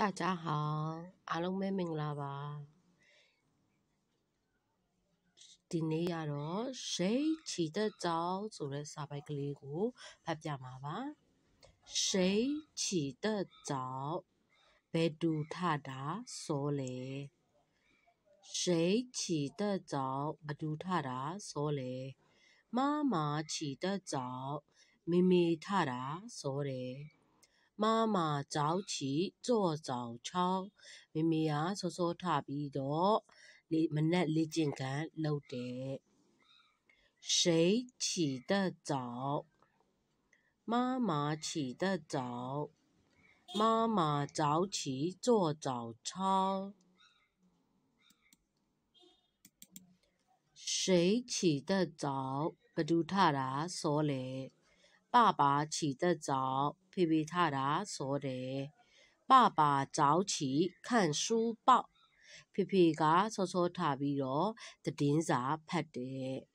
大家好，အားလုံးပဲမင်္ဂလာပါဒီနေ့ကတော့ရှိတ်ချီတဲ့ကြောင်းဆိုတဲ့စာပိုက်ကလေးကိုဖတ်ပြမှာပါရှိတ်ချီတဲ့ကြောင်းဘယ်သူထတာဆိုလေ谁起得早ဘသူထတာဆိုလေ妈妈起得早မိမိထတာဆိုတယ် 妈妈早起做早操မိမိကစောစောထပြီးတော့လေမနက်လေ့ကျင့်ခန်းလုပ်တယ်谁起得早妈妈起得早妈妈早起做早操谁起得早ဘယ်သူထတာစောလေ 爸爸起得早，皮皮他的说的。爸爸早起看书报，皮皮个搓搓他比罗的顶上拍的。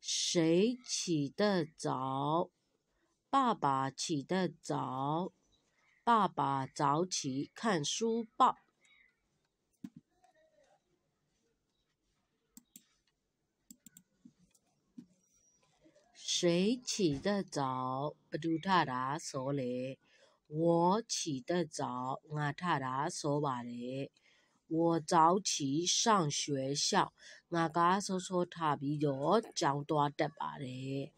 谁起得早？爸爸起得早。爸爸早起看书报。谁起得早？不读他的说嘞。我起得早，我他的说吧嘞。我早起上学校，我家说说他比较讲多的吧嘞。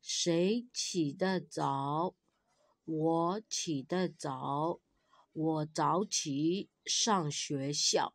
谁起得早？我起得早，我早起上学校。